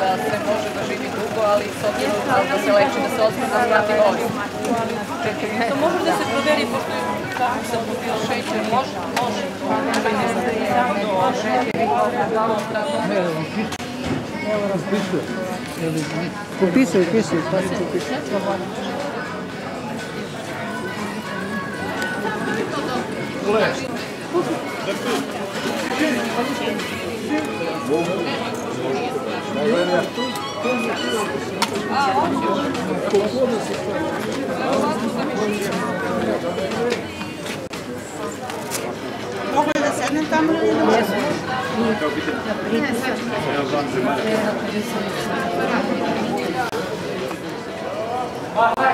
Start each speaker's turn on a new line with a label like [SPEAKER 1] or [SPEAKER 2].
[SPEAKER 1] da se može da živi dugo, ali s obzirom da se leči, da se ozbiljno vrati bolest. To može da se proveri, pošto je kako sam popio šećer, može, može.
[SPEAKER 2] Upisuj, upisuj.
[SPEAKER 3] Mogu li da Gracias.